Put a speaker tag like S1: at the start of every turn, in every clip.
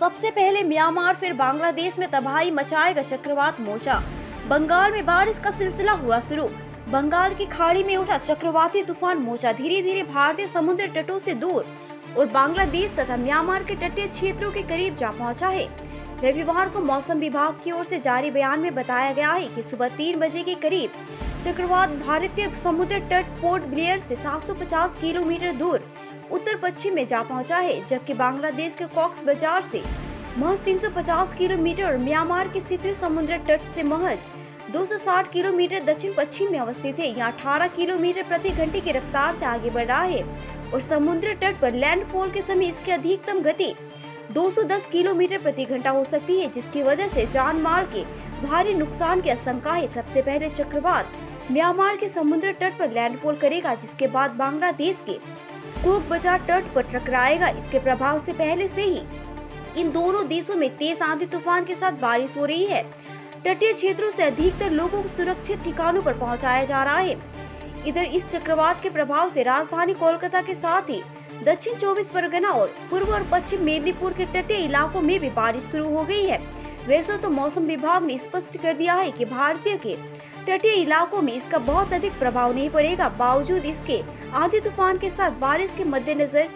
S1: सबसे पहले म्यांमार, फिर बांग्लादेश में तबाही मचाएगा चक्रवात मोचा बंगाल में बारिश का सिलसिला हुआ शुरू। बंगाल की खाड़ी में उठा चक्रवाती तूफ़ान मोचा धीरे धीरे भारतीय समुद्र तटों से दूर और बांग्लादेश तथा म्यांमार के तटीय क्षेत्रों के करीब जा पहुँचा है। रविवार को मौसम विभाग की ओर से जारी बयान में बताया गया है कि सुबह तीन बजे के करीब चक्रवात भारतीय समुद्र तट पोर्ट ब्लेयर से 750 किलोमीटर दूर उत्तर पश्चिम में जा पहुँचा है, जबकि बांग्लादेश के कॉक्स बाज़ार से महज 350 किलोमीटर और म्यांमार के स्थित समुद्र तट से महज 260 किलोमीटर दक्षिण पश्चिम में अवस्थित है। यहाँ 18 किलोमीटर प्रति घंटे की रफ्तार से आगे बढ़ रहा है और समुद्र तट पर लैंडफॉल के समय इसकी अधिकतम गति 210 किलोमीटर प्रति घंटा हो सकती है, जिसकी वजह से जान माल के भारी नुकसान की आशंका है। सबसे पहले चक्रवात म्यांमार के समुद्र तट पर लैंडफॉल करेगा, जिसके बाद बांग्लादेश के कोक बाज़ार तट पर टकराएगा इसके प्रभाव से पहले से ही। इन दोनों देशों में तेज आंधी तूफ़ान के साथ बारिश हो रही है। तटीय क्षेत्रों से अधिकतर लोगों को सुरक्षित ठिकानों पर पहुँचाया जा रहा है। इधर इस चक्रवात के प्रभाव से राजधानी कोलकाता के साथ ही दक्षिण चौबीस परगना और पूर्व और पश्चिम मेदिनीपुर के तटीय इलाकों में भी बारिश शुरू हो गई है। वैसे तो मौसम विभाग ने स्पष्ट कर दिया है कि भारतीय के तटीय इलाकों में इसका बहुत अधिक प्रभाव नहीं पड़ेगा। बावजूद इसके, आंधी तूफ़ान के साथ बारिश के मद्देनजर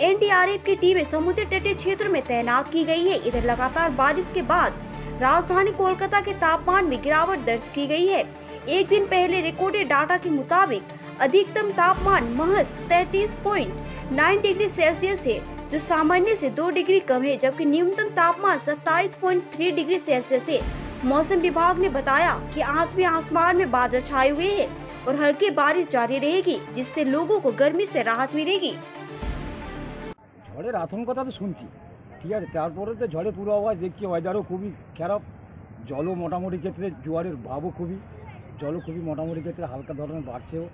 S1: एनडीआरएफ की टीमें समुद्र तटीय क्षेत्र में तैनात की गई है। इधर लगातार बारिश के बाद राजधानी कोलकाता के तापमान में गिरावट दर्ज की गई है। एक दिन पहले रिकॉर्डेड डाटा के मुताबिक अधिकतम तापमान महज 33.9 डिग्री सेल्सियस है, जो सामान्य से दो डिग्री कम है, जबकि न्यूनतम तापमान 27.3 डिग्री सेल्सियस है। मौसम विभाग ने बताया कि आज भी आसमान में बादल छाए हुए हैं और हल्की बारिश जारी रहेगी जिससे लोगों को गर्मी से राहत मिलेगी
S2: ঝড়ের আতঙ্কতা তো শুনছি ঠিক আছে তারপরে তো ঝড়ের পূর্বাভাস দেখছি ওয়েদারও খুবই খারাপ জলও মোটামুটি ক্ষেত্রে জোয়ারের ভাবও খুবই জলও খুবই মোটামুটি ক্ষেত্রে হালকা ধরনের বাড়ছেও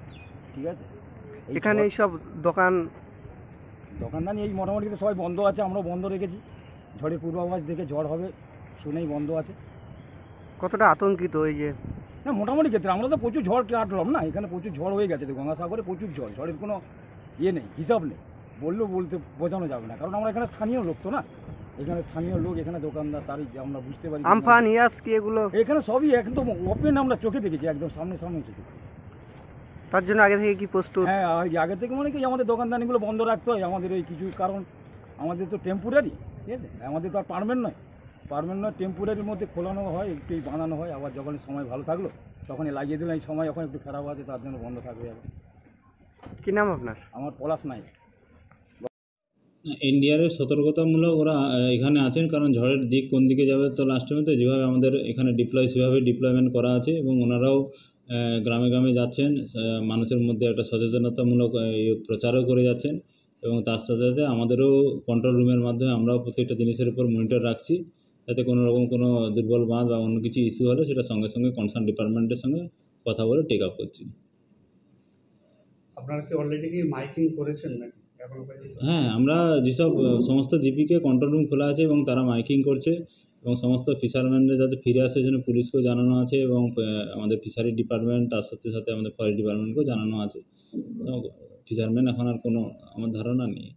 S2: ঠিক আছে এই
S3: এখানে
S2: ঝড়-
S3: এইসব দোকান
S2: দোকানদানি এই মোটামুটি ক্ষেত্রে সবাই বন্ধ আছে আমরাও বন্ধ রেখেছি ঝড়ের পূর্বাভাস দেখে ঝড় হবে শুনেই বন্ধ আছে
S3: কতটা আতঙ্কিত এই যে?
S2: না মোটামুটি ক্ষেত্রে আমরা তো প্রচুর ঝড় কাটলাম না এখানে প্রচুর ঝড় হয়ে গেছে গঙ্গাসাগরে প্রচুর ঝড় ঝড়ের কোনো ইয়ে নেই হিসাব নেই বললেও বলতে বোঝানো যাবে না কারণ আমরা এখানে স্থানীয় লোক তো না এখানে স্থানীয় লোক এখানে দোকানদার তারই যে আমরা বুঝতে পারি
S3: আমফান ইয়াস কি এগুলো?
S2: এখানে সবই একদম ওপেন আমরা চোখে দেখেছি একদম সামনে সামনে চোখে
S3: তার জন্য আগে থেকে কি প্রস্তুত?
S2: হ্যাঁ আগে- থেকে মানে কি আমাদের দোকানদানিগুলো বন্ধ রাখতে হয় আমাদের এই কিছু কারণ আমাদের তো টেম্পোরারি ঠিক আছে? আমাদের তো আর পারমেন্ট নয়। পারমেন্ট নয় টেম্পোরারির মধ্যে খোলানো হয় একটু বানানো হয় আবার যখন সময় ভালো থাকল তখন লাগিয়ে দিলাম এই সময় যখন একটু খারাপ আছে তার জন্য বন্ধ থাকবে আবার।
S3: কি নাম আপনার?
S2: আমার পলাশ নাই
S4: এনডিআরএফ সতর্কতামূলক ওরা এখানে আছেন কারণ ঝড়ের দিক কোন দিকে যাবে তো লাস্ট টাইমে তো যেভাবে আমাদের এখানে ডিপ্লয় সেভাবে ডিপ্লয়মেন্ট করা আছে এবং ওনারাও গ্রামে গ্রামে যাচ্ছেন মানুষের মধ্যে একটা সচেতনতামূলক প্রচারও করে যাচ্ছেন এবং তার সাথে সাথে আমাদেরও কন্ট্রোল রুমের মাধ্যমে আমরাও প্রত্যেকটা জিনিসের উপর মনিটর রাখছি যাতে কোনো রকম কোনো দুর্বল বাঁধ বা অন্য কিছু ইস্যু হলে সেটা সঙ্গে সঙ্গে কনসার্ন ডিপার্টমেন্টের সঙ্গে কথা বলে টেক আপ করছি।
S5: আপনারা কি অলরেডি কি মাইকিং করেছেন নাকি?
S4: হ্যাঁ আমরা যেসব সমস্ত জিপিকে কন্ট্রোল রুম খোলা আছে এবং তারা মাইকিং করছে এবং সমস্ত ফিশারম্যানদের যাতে ফিরে আসে জন্য পুলিশকেও জানানো আছে এবং আমাদের ফিশারি ডিপার্টমেন্ট তার সাথে সাথে আমাদের ফরেস্ট ডিপার্টমেন্টকেও জানানো আছে। ফিশারম্যান এখন আর কোনো আমার ধারণা নেই।